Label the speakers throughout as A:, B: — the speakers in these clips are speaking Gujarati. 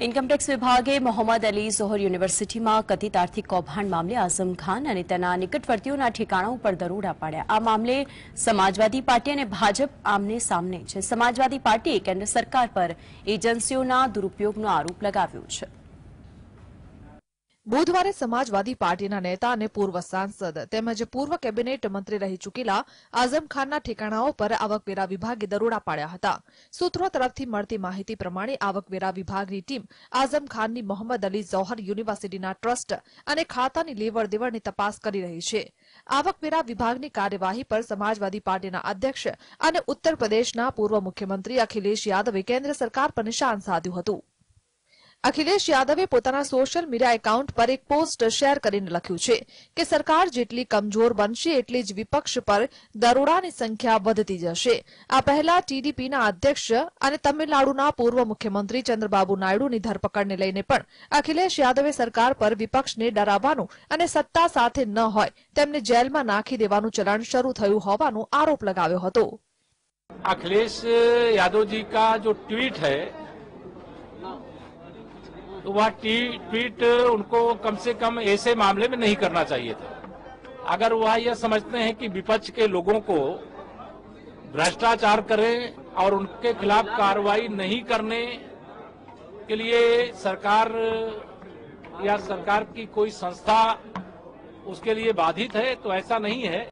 A: ઇન્કમટેક્સ વિભાગે મોહમ્મદ અલી ઝોહર યુનિવર્સિટીમાં કથિત આર્થિક કૌભાંડ મામલે આઝમ ખાન અને તેના નિકટવર્તીઓના ઠેકાણા ઉપર દરોડા પાડ્યા. આ મામલે સમાજવાદી પાર્ટી અને ભાજપ આમને સામને છે. સમાજવાદી પાર્ટીએ કેન્દ્ર સરકાર પર એજન્સીઓના દુરુપયોગનો આરોપ લગાવ્યો છે.
B: બુધવારે સમાજવાદી પાર્ટીના નેતા અને પૂર્વ સાંસદ તેમજ પૂર્વ કેબિનેટ મંત્રી રહી ચૂકેલા આઝમ ખાનના ઠેકાણાઓ પર આવકવેરા વિભાગે દરોડા પાડ્યા હતા. સૂત્રો તરફથી મળતી માહિતી પ્રમાણે આવકવેરા વિભાગની ટીમ આઝમ ખાનની મોહમ્મદ અલી ઝોહર યુનિવર્સિટીના ટ્રસ્ટ અને ખાતાની લેવડ દેવડની તપાસ કરી રહી છે. આવકવેરા વિભાગની કાર્યવાહી પર સમાજવાદી પાર્ટીના અધ્યક્ષ અને ઉત્તર પ્રદેશના પૂર્વ મુખ્યમંત્રી અખિલેશ યાદવે કેન્દ્ર સરકાર પર નિશાન સાધ્યું હતું. અખિલેશ યાદવે પોતાના સોશિયલ મીડિયા એકાઉન્ટ પર એક પોસ્ટ શેર કરીને લખ્યું છે કે સરકાર જેટલી કમજોર બનશે એટલી જ વિપક્ષ પર દરોડાની સંખ્યા વધતી જશે આ પહેલા ટીડીપીના અધ્યક્ષ અને તમિલનાડુના પૂર્વ મુખ્યમંત્રી ચંદ્રબાબુ નાયડુની ધરપકડને લઈને પણ અખિલેશ યાદવે સરકાર પર વિપક્ષને ડરાવવાનું અને સત્તા સાથે ન હોય તેમને જેલમાં નાખી દેવાનું ચલણ શરૂ થયું હોવાનો આરોપ લગાવ્યો હતો
C: अखिलेश यादव जी का जो ट्वीट है तो वह ट्वीट उनको कम से कम ऐसे मामले में नहीं करना चाहिए था। अगर वह यह समझते हैं कि विपक्ष के लोगों को भ्रष्टाचार करें और उनके खिलाफ कार्रवाई नहीं करने के लिए सरकार या सरकार की कोई संस्था उसके लिए बाधित है तो ऐसा नहीं है।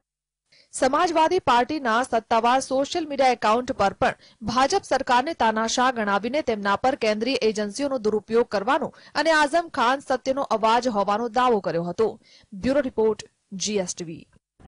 B: સમાજવાદી પાર્ટીના સત્તાવાર સોશિયલ મીડિયા એકાઉન્ટ પર પણ ભાજપ સરકારને તાનાશાહ ગણાવીને તેમના પર કેન્દ્રીય એજન્સીઓનો દુરુપયોગ કરવાનો અને આઝમ ખાન સત્યનો અવાજ હોવાનો દાવો કર્યો હતો. Bureau report GSTV